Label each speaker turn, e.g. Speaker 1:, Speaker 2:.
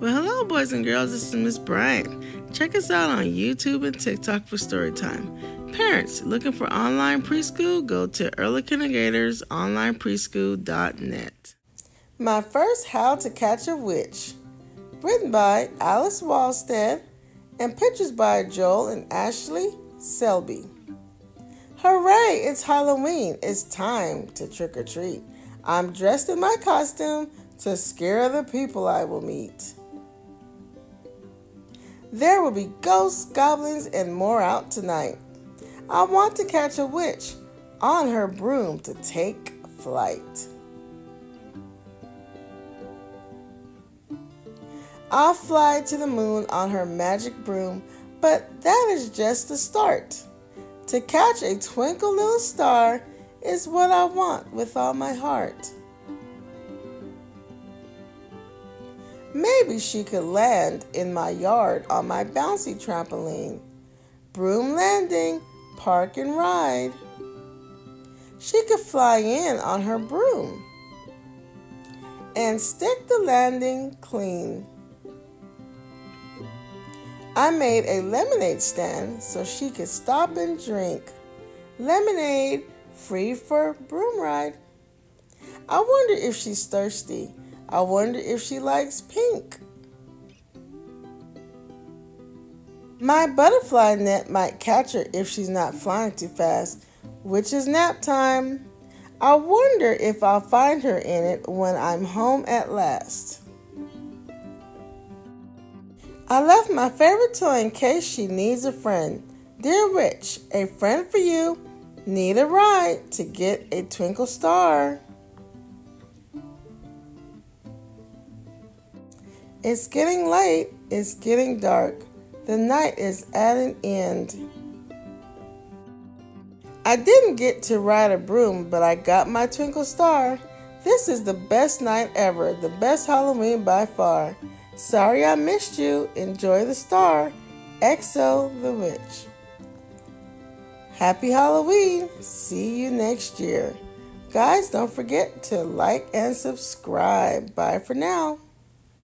Speaker 1: Well, hello, boys and girls. This is Miss Bryant. Check us out on YouTube and TikTok for story time. Parents looking for online preschool, go to Early Kindergators onlinepreschool.net. My first How to Catch a Witch, written by Alice Walstead and pictures by Joel and Ashley Selby. Hooray, it's Halloween. It's time to trick or treat. I'm dressed in my costume to scare the people I will meet. There will be ghosts, goblins, and more out tonight. I want to catch a witch on her broom to take flight. I'll fly to the moon on her magic broom, but that is just the start. To catch a twinkle little star is what I want with all my heart. Maybe she could land in my yard on my bouncy trampoline. Broom landing, park and ride. She could fly in on her broom and stick the landing clean. I made a lemonade stand so she could stop and drink. Lemonade free for broom ride. I wonder if she's thirsty I wonder if she likes pink. My butterfly net might catch her if she's not flying too fast, which is nap time. I wonder if I'll find her in it when I'm home at last. I left my favorite toy in case she needs a friend. Dear Witch, a friend for you. Need a ride to get a twinkle star. It's getting late, it's getting dark. The night is at an end. I didn't get to ride a broom, but I got my twinkle star. This is the best night ever, the best Halloween by far. Sorry I missed you. Enjoy the star. Exo the Witch. Happy Halloween. See you next year. Guys, don't forget to like and subscribe. Bye for now.